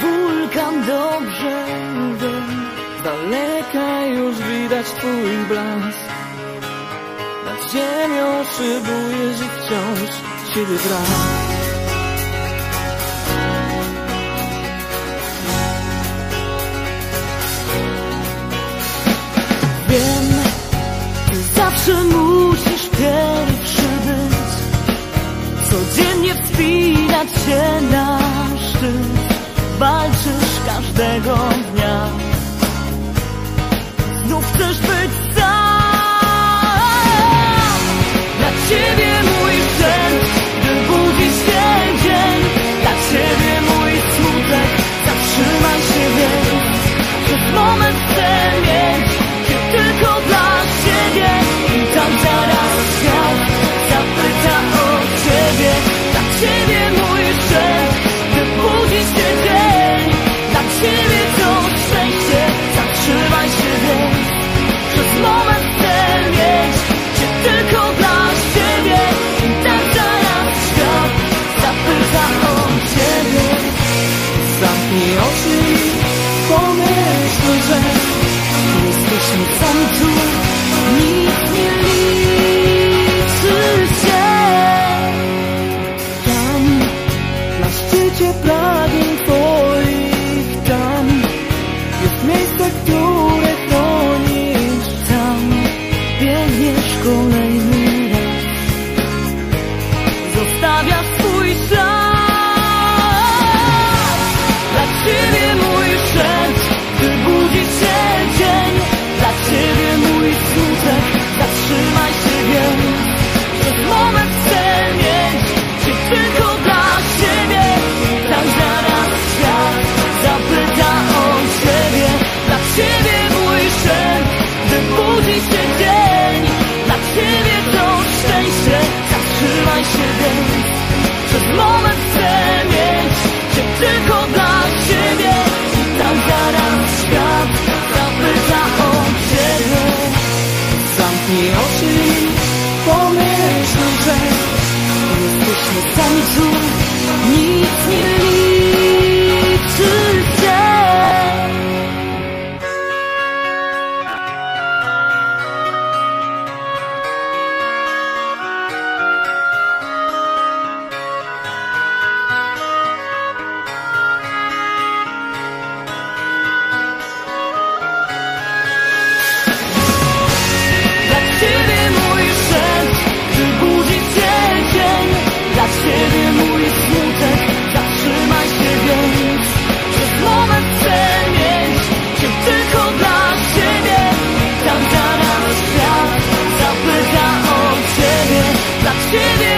wulkan dobrze wiem Z daleka już widać twój blask. Nad ziemią szybujesz i wciąż brak Wiem, ty zawsze musisz pierwszy być. Codziennie wspinać się na walczysz każdego dnia. Znów chcesz być Some fun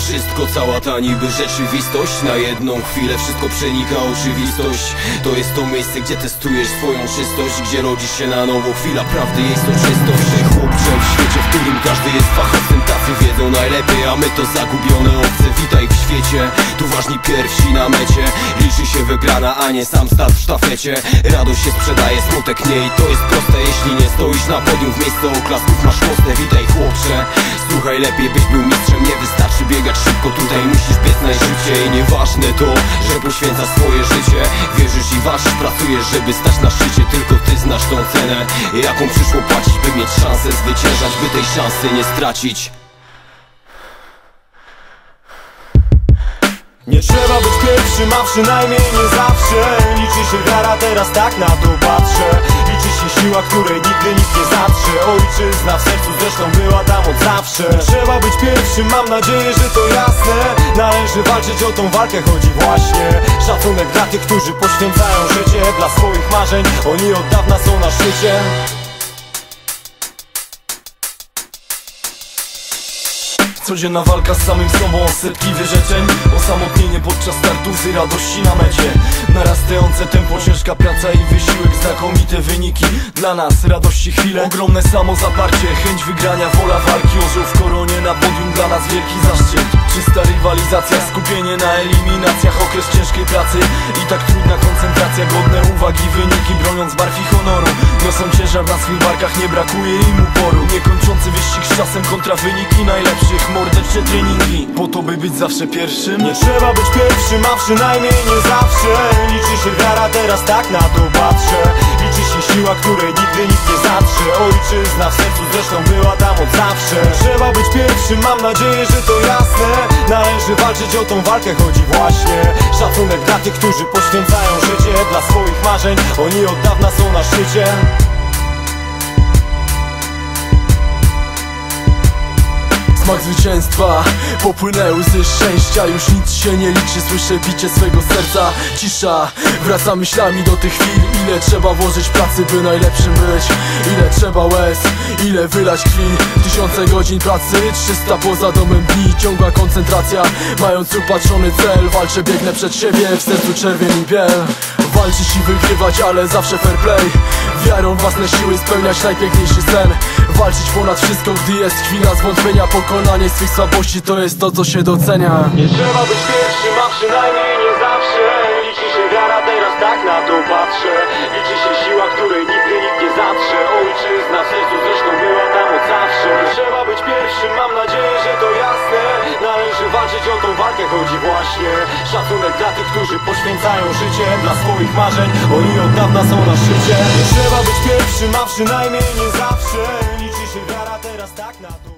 wszystko Cała ta niby rzeczywistość. Na jedną chwilę wszystko przenika oczywistość. To jest to miejsce, gdzie testujesz swoją czystość. Gdzie rodzisz się na nowo, chwila prawdy jest to czystość. Że chłopcze w świecie, w którym każdy jest fachowcem Tacy wiedzą najlepiej, a my to zagubione obce. Witaj w świecie, tu ważni pierwsi na mecie. Liczy się wygrana, a nie sam start w sztafecie. Radość się sprzedaje, smutek nie i to jest proste. Jeśli nie stoisz na podium w miejsce oklasków masz chłostę Witaj chłopcze, słuchaj lepiej byś był mistrzem. Nie wystarczy biegać szybko, tutaj musisz biec najszybciej. Nieważne to, że poświęcasz swoje życie. Wierzysz i ważysz, pracujesz, żeby stać na szczycie. Tylko ty znasz tą cenę, jaką przyszło płacić By mieć szansę zwyciężać, by tej szansy nie stracić Nie trzeba być pierwszym, a przynajmniej nie zawsze. Liczy się wiara, teraz tak na to patrzę. Liczy się siła, której nigdy nikt nie zatrze Ojczyzna w sercu zresztą była tam od zawsze. Nie trzeba być pierwszym, mam nadzieję, że to jasne. Należy walczyć o tą walkę, chodzi właśnie. Szacunek dla tych, którzy poświęcają życie Dla swoich marzeń, oni od dawna są na szczycie Codzienna walka z samym sobą, setki wyrzeczeń. Osamotnienie podczas startów radości na mecie. Narastające tempo, ciężka praca i wysiłek Znakomite wyniki. Dla nas, radości chwile Ogromne samozaparcie, chęć wygrania, wola walki Orzeł w koronie, na podium dla nas wielki zaszczyt. Czysta rywalizacja, skupienie na eliminacjach Okres ciężkiej pracy. I tak trudna koncentracja Godne uwagi, wyniki, broniąc barw i honoru. Niosą ciężar na swych barkach, nie brakuje im uporu. Niekończący wyścig z czasem kontra wyniki najlepszych Mordeczne treningi, po to by być zawsze pierwszym? Nie trzeba być pierwszym, a przynajmniej nie zawsze. Liczy się wiara, teraz tak na to patrzę. Liczy się siła, której nigdy nikt nie zatrze. Ojczyzna w sercu zresztą była tam od zawsze. Trzeba być pierwszym, mam nadzieję, że to jasne. Należy walczyć o tą walkę, chodzi właśnie. Szacunek dla tych, którzy poświęcają życie Dla swoich marzeń, oni od dawna są na szczycie Smak zwycięstwa. Popłynęły łzy szczęścia Już nic się nie liczy Słyszę bicie swego serca. Cisza Wraca myślami do tych chwil. Ile trzeba włożyć pracy by najlepszym być? Ile trzeba łez Ile wylać krwi? Tysiące godzin pracy 300 poza domem dni. Ciągła koncentracja Mając upatrzony cel. Walczę, biegnę przed siebie W sercu czerwień i biel Walczyć i wygrywać, ale zawsze fair play. Wiarą własne siły spełniać najpiękniejszy sen. Walczyć ponad wszystko, gdy jest chwila zwątpienia. Pokonanie swych słabości to jest to, co się docenia. Nie trzeba być pierwszym, a przynajmniej nie zawsze. Liczy się wiara, teraz tak na to patrzę. Liczy się siła, której nigdy nikt nie zatrze. Ojczyzna w sercu zresztą była tam od zawsze. Nie trzeba być pierwszym, chodzi właśnie Szacunek dla tych, którzy poświęcają życie Dla swoich marzeń, oni od dawna są na szczycie. Nie trzeba być pierwszym, a przynajmniej nie zawsze. Liczy się wiara, teraz tak na to